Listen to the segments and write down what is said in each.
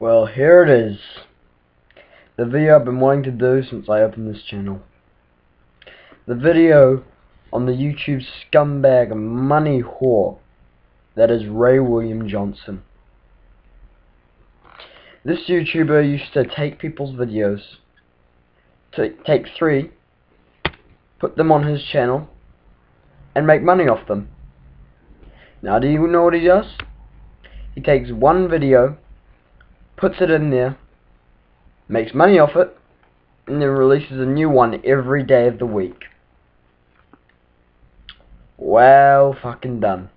Well, here it is. The video I've been wanting to do since I opened this channel. The video on the YouTube scumbag money whore that is Ray William Johnson. This YouTuber used to take people's videos, take three, put them on his channel, and make money off them. Now do you know what he does? He takes one video, puts it in there, makes money off it, and then releases a new one every day of the week. Well fucking done.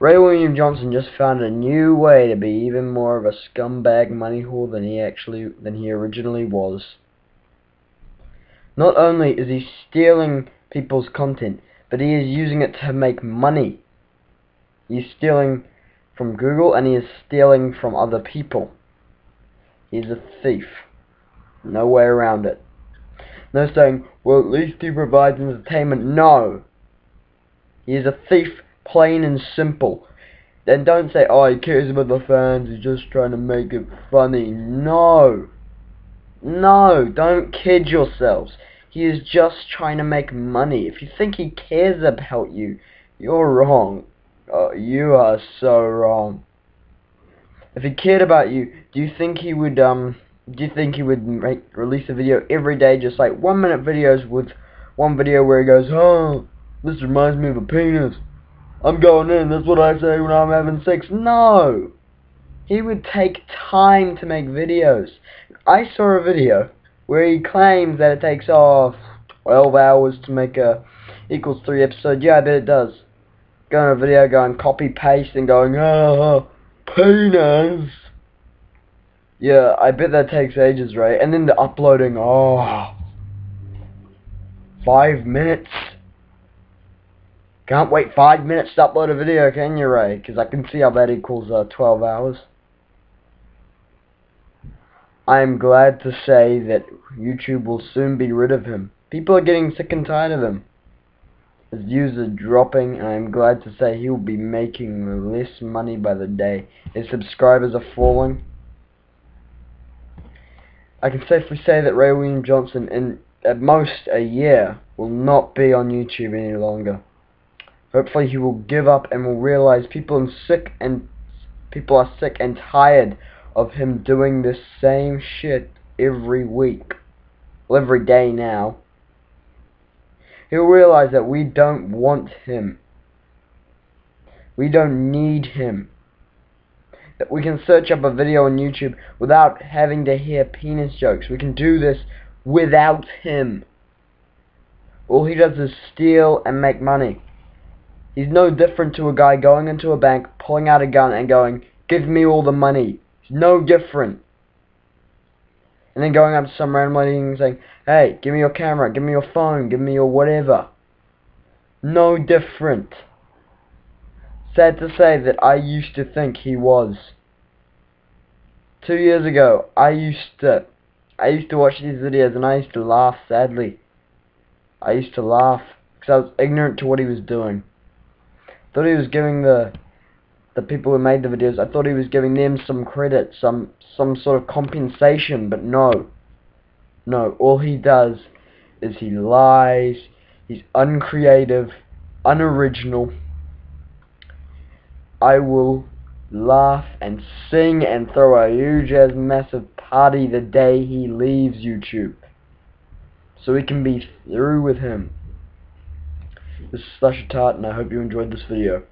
Ray William Johnson just found a new way to be even more of a scumbag money whore than he actually than he originally was. Not only is he stealing people's content, but he is using it to make money. He's stealing from Google and he is stealing from other people. He's a thief. No way around it. No saying, well at least he provides entertainment. No. He is a thief plain and simple. Then don't say, oh, he cares about the fans, he's just trying to make it funny. No. No, don't kid yourselves. He is just trying to make money. If you think he cares about you, you're wrong. Oh, you are so wrong. If he cared about you, do you think he would, um, do you think he would make, release a video every day, just like one minute videos with one video where he goes, oh, this reminds me of a penis. I'm going in, that's what I say when I'm having sex. No! He would take time to make videos. I saw a video where he claims that it takes off 12 hours to make a equals 3 episode. Yeah, I bet it does. Going a video, going copy paste and going, ah, penis. Yeah, I bet that takes ages, right? And then the uploading, oh, five minutes. Can't wait five minutes to upload a video, can you, Ray? Because I can see how that equals uh, 12 hours. I am glad to say that YouTube will soon be rid of him. People are getting sick and tired of him. His views are dropping, and I am glad to say he will be making less money by the day. His subscribers are falling. I can safely say that Ray William Johnson, in at most a year, will not be on YouTube any longer. Hopefully he will give up and will realize people are sick and people are sick and tired of him doing this same shit every week. Well, every day now. He'll realize that we don't want him. We don't need him. That we can search up a video on YouTube without having to hear penis jokes. We can do this without him. All he does is steal and make money. He's no different to a guy going into a bank, pulling out a gun and going, give me all the money. He's no different. And then going up to some random lady and saying, hey, give me your camera, give me your phone, give me your whatever. No different. Sad to say that I used to think he was. Two years ago, I used to, I used to watch these videos and I used to laugh sadly. I used to laugh because I was ignorant to what he was doing thought he was giving the the people who made the videos, I thought he was giving them some credit, some some sort of compensation, but no. No, all he does is he lies, he's uncreative, unoriginal. I will laugh and sing and throw a huge ass massive party the day he leaves YouTube. So we can be through with him. This is Slasher Tart, and I hope you enjoyed this video.